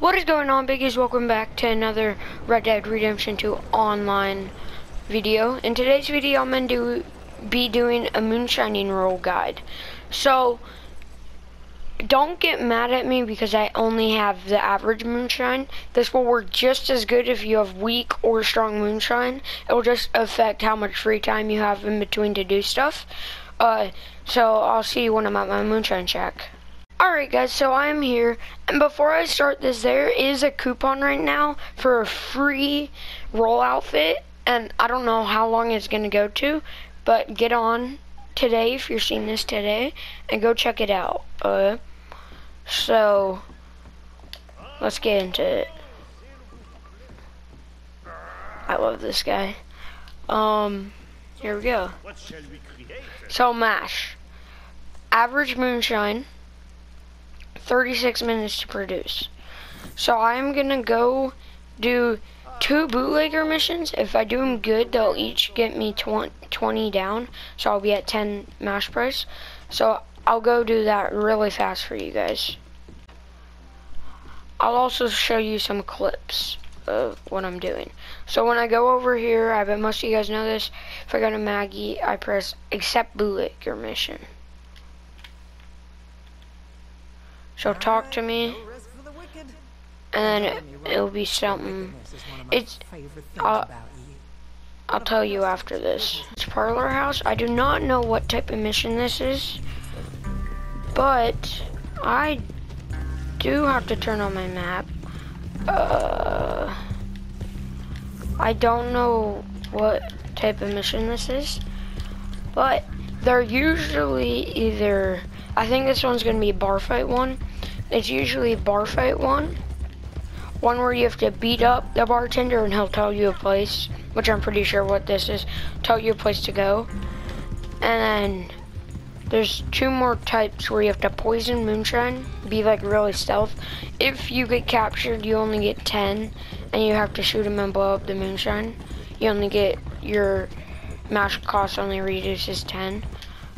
What is going on, biggies? Welcome back to another Red Dead Redemption 2 online video. In today's video, I'm going to do, be doing a moonshining role guide. So, don't get mad at me because I only have the average moonshine. This will work just as good if you have weak or strong moonshine. It will just affect how much free time you have in between to do stuff. Uh, so, I'll see you when I'm at my moonshine shack. Alright guys, so I am here, and before I start this, there is a coupon right now for a free role outfit, and I don't know how long it's going to go to, but get on today if you're seeing this today, and go check it out. Uh, so, let's get into it. I love this guy. Um, here we go. So, MASH. Average moonshine. 36 minutes to produce. So I'm gonna go do two bootlegger missions. If I do them good, they'll each get me 20 down. So I'll be at 10 mash price. So I'll go do that really fast for you guys. I'll also show you some clips of what I'm doing. So when I go over here, I bet most of you guys know this. If I go to Maggie, I press accept bootlegger mission. She'll talk to me, and then it'll be something. It's. I'll, I'll tell you after this. It's Parlor House. I do not know what type of mission this is, but I do have to turn on my map. Uh, I don't know what type of mission this is, but they're usually either. I think this one's gonna be a bar fight one it's usually a bar fight one. One where you have to beat up the bartender and he'll tell you a place, which I'm pretty sure what this is, tell you a place to go. And then there's two more types where you have to poison moonshine, be like really stealth. If you get captured, you only get 10, and you have to shoot him and blow up the moonshine. You only get your mash cost only reduces 10.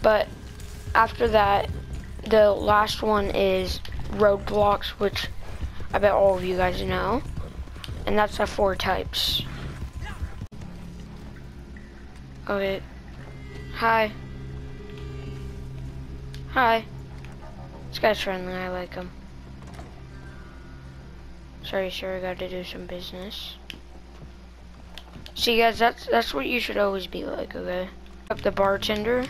But after that, the last one is roadblocks, which I bet all of you guys know. And that's the four types. Okay. Hi. Hi. This guy's friendly, I like him. Sorry, sir, I gotta do some business. See guys, that's that's what you should always be like, okay? Up the bartender.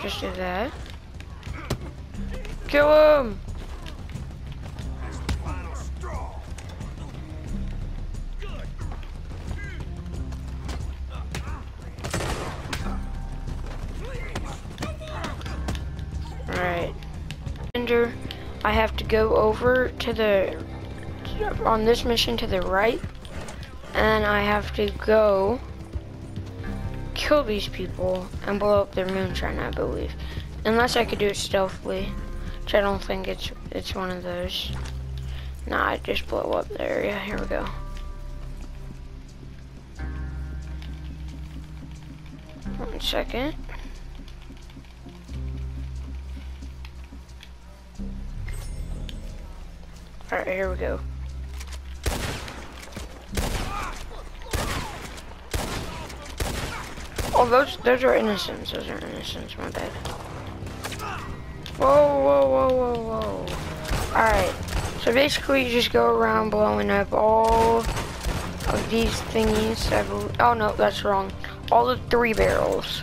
Just do that. Kill him! Alright. I have to go over to the, on this mission to the right, and I have to go kill these people and blow up their moonshine, I believe. Unless I could do it stealthily, which I don't think it's it's one of those. Nah, I just blow up the area. Here we go. One second. Alright, here we go. Oh, those those are innocents. Those are innocents. My bad. Whoa, whoa, whoa, whoa, whoa. Alright. So basically, you just go around blowing up all of these thingies. oh, no, that's wrong. All the three barrels.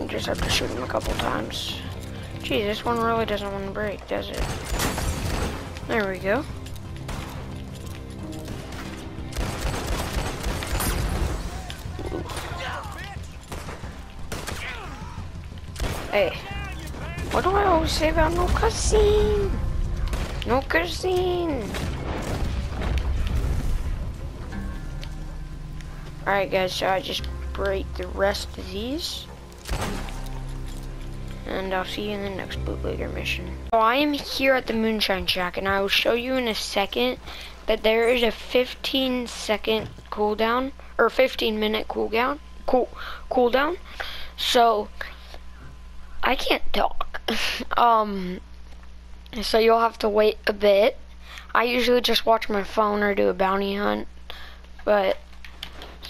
You just have to shoot them a couple times. Gee, this one really doesn't want to break, does it? There we go. Hey. What do I always say about no cussing? No cussing. Alright guys, so I just break the rest of these. And I'll see you in the next bootlegger mission. So I am here at the Moonshine Shack, and I will show you in a second that there is a 15 second cooldown or 15 minute cooldown cool cooldown. So I can't talk. um so you'll have to wait a bit. I usually just watch my phone or do a bounty hunt. But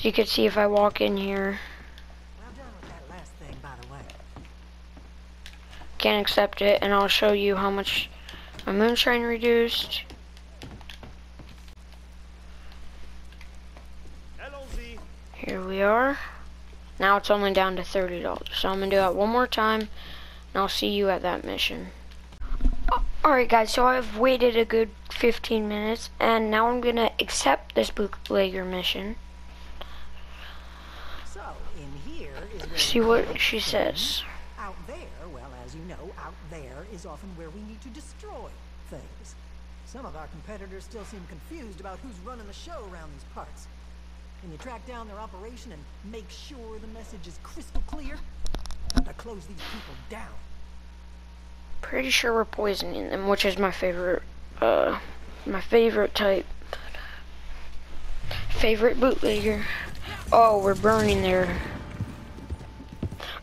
you can see if I walk in here. Can't accept it and I'll show you how much my moonshine reduced. Here we are. Now it's only down to $30. So I'm going to do it one more time, and I'll see you at that mission. Alright guys, so I've waited a good 15 minutes, and now I'm going to accept this bootlegger mission. So, in here is see what she says. Out there, well, as you know, out there is often where we need to destroy things. Some of our competitors still seem confused about who's running the show around these parts. Can you track down their operation and make sure the message is crystal clear? To close these people down. Pretty sure we're poisoning them, which is my favorite, uh, my favorite type. Favorite bootlegger. Oh, we're burning their...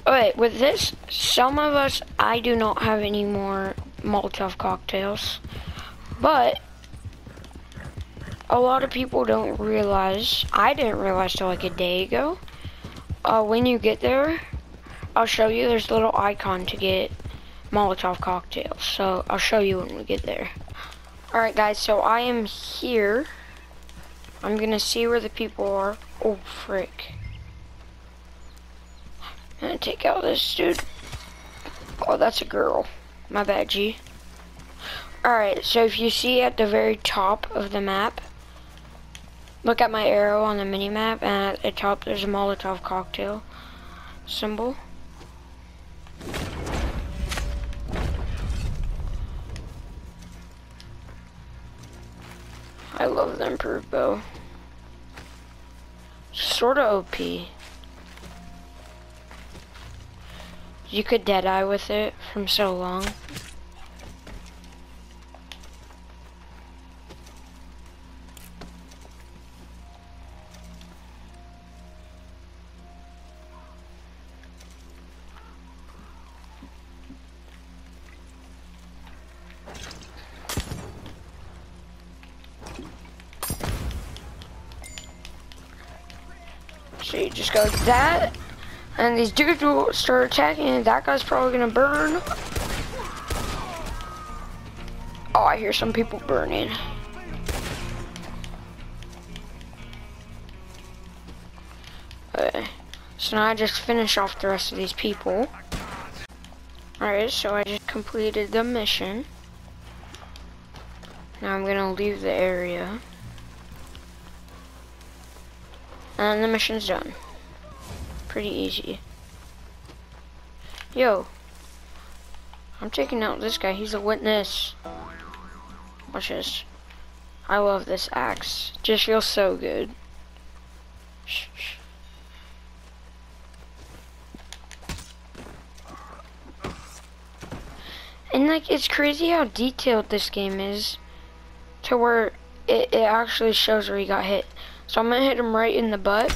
Alright, with this, some of us, I do not have any more Molotov cocktails. But, a lot of people don't realize, I didn't realize till like a day ago, uh, when you get there, I'll show you, there's a little icon to get Molotov cocktails. So I'll show you when we get there. Alright guys, so I am here. I'm gonna see where the people are. Oh frick. I'm gonna take out this dude. Oh, that's a girl. My bad, G. Alright, so if you see at the very top of the map, Look at my arrow on the mini map, and at the top there's a Molotov cocktail symbol. I love the improved bow. Sorta OP. You could deadeye with it from so long. So you just go like that, and these dudes will start attacking, and that guy's probably gonna burn. Oh, I hear some people burning. Okay, so now I just finish off the rest of these people. Alright, so I just completed the mission. Now I'm gonna leave the area. And the mission's done. Pretty easy. Yo. I'm taking out this guy. He's a witness. Watch this. I love this axe. Just feels so good. Shh, shh. And like, it's crazy how detailed this game is. To where it, it actually shows where he got hit. So I'm gonna hit him right in the butt.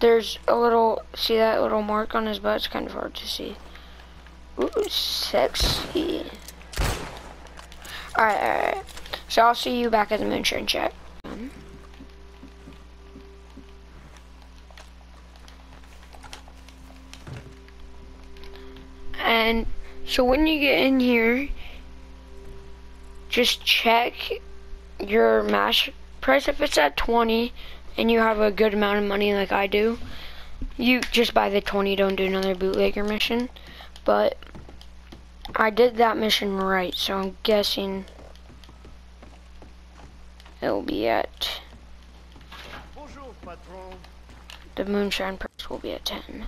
There's a little, see that little mark on his butt? It's kind of hard to see. Ooh, sexy. Alright, alright. So I'll see you back at the moonshine chat. And so when you get in here, just check your mash price if it's at 20 and you have a good amount of money like I do you just buy the 20 don't do another bootlegger mission. But I did that mission right so I'm guessing it'll be at the moonshine price will be at 10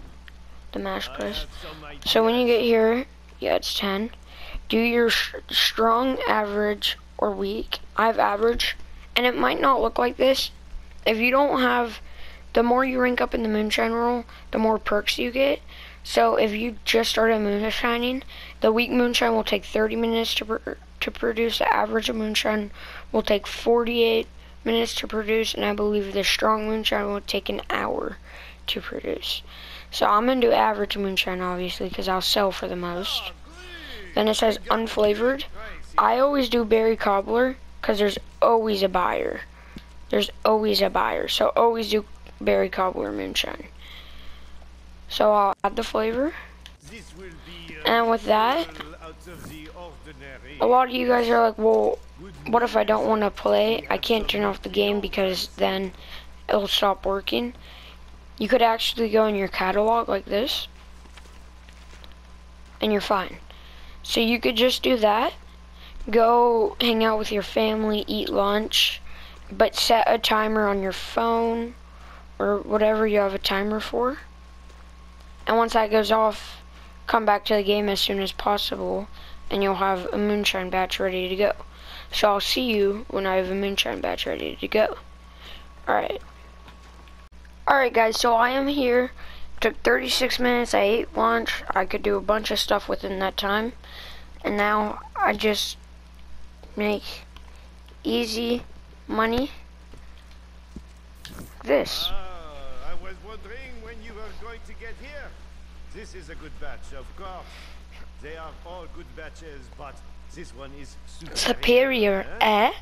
the mash price. so when you get here yeah it's 10 do your strong average or weak. I have average and it might not look like this. If you don't have, the more you rank up in the moonshine rule, the more perks you get. So if you just started moonshining, the weak moonshine will take 30 minutes to to produce. The average moonshine will take 48 minutes to produce, and I believe the strong moonshine will take an hour to produce. So I'm going to do average moonshine, obviously, because I'll sell for the most. Then it says unflavored. I always do berry cobbler, because there's always a buyer. There's always a buyer, so always do berry cobbler moonshine. So I'll add the flavor. And with that, a lot of you guys are like, well, what if I don't want to play? I can't turn off the game because then it'll stop working. You could actually go in your catalog like this, and you're fine. So you could just do that, go hang out with your family, eat lunch, but set a timer on your phone or whatever you have a timer for. And once that goes off, come back to the game as soon as possible and you'll have a moonshine batch ready to go. So I'll see you when I have a moonshine batch ready to go. Alright. Alright guys, so I am here. Took 36 minutes, I ate lunch. I could do a bunch of stuff within that time. And now I just make easy money. This. Ah, I was wondering when you were going to get here. This is a good batch, of course. They are all good batches, but this one is superior. Superior, eh?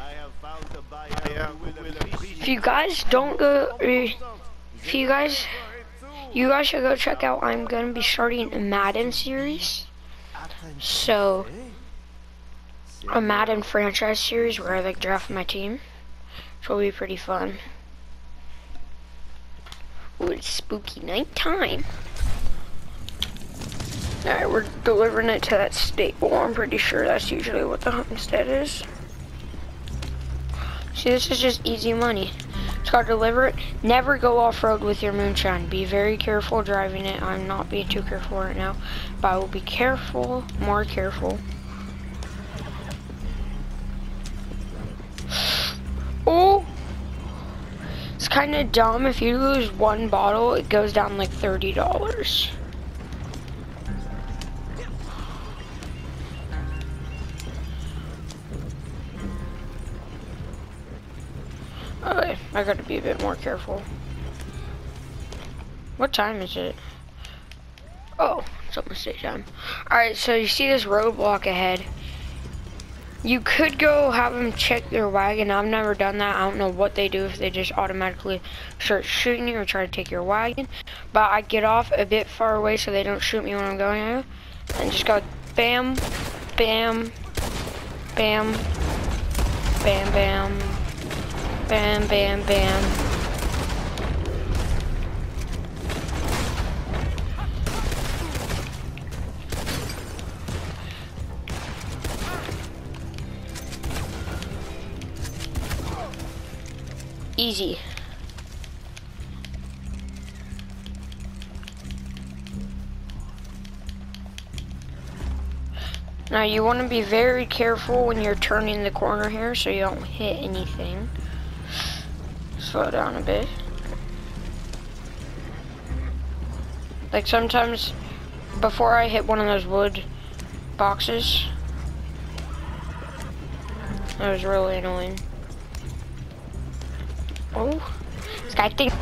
I have found a buyer who will If you guys don't go, if you guys, you guys should go check out. I'm gonna be starting a Madden series. So, a Madden franchise series where I like draft my team. Which will be pretty fun. Ooh, it's spooky night time. Alright, we're delivering it to that stable. I'm pretty sure that's usually what the homestead is. See, this is just easy money. Just gotta deliver it. Never go off-road with your moonshine. Be very careful driving it. I'm not being too careful right now. But I will be careful, more careful. Kind of dumb. If you lose one bottle, it goes down like $30. Okay, I gotta be a bit more careful. What time is it? Oh, it's almost daytime. Alright, so you see this roadblock ahead. You could go have them check their wagon. I've never done that. I don't know what they do if they just automatically start shooting you or try to take your wagon. But I get off a bit far away so they don't shoot me when I'm going out. And just go bam, bam, bam, bam, bam, bam, bam, bam, bam. Easy. Now you want to be very careful when you're turning the corner here so you don't hit anything. Slow down a bit. Like sometimes before I hit one of those wood boxes, that was really annoying. Oh, think.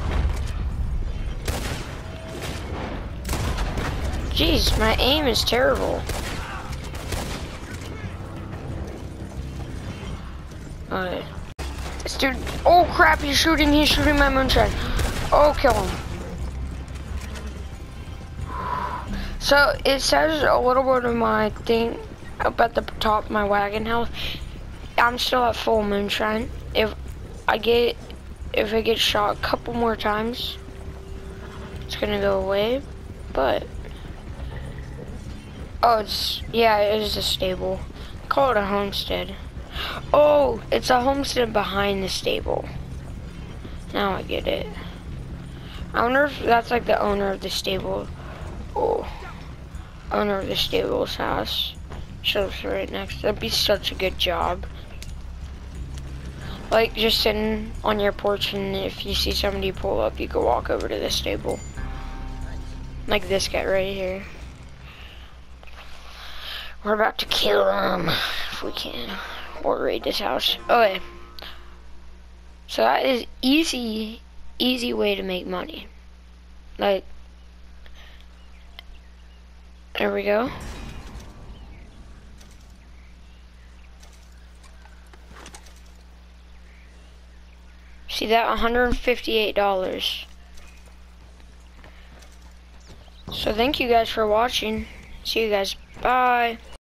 Jeez, my aim is terrible. Alright. This dude, oh crap, he's shooting, he's shooting my moonshine. Oh, kill him. So, it says a little bit of my thing up at the top of my wagon house. I'm still at full moonshine. If I get if I get shot a couple more times, it's gonna go away, but, oh, it's, yeah, it is a stable. Call it a homestead. Oh, it's a homestead behind the stable. Now I get it. I wonder if that's like the owner of the stable. Oh, owner of the stable's house. Shows right next. That'd be such a good job. Like just sitting on your porch and if you see somebody pull up, you can walk over to the stable. Like this guy right here. We're about to kill him if we can. Or raid this house. Okay. So that is easy, easy way to make money. Like, there we go. See that? $158. So thank you guys for watching. See you guys. Bye.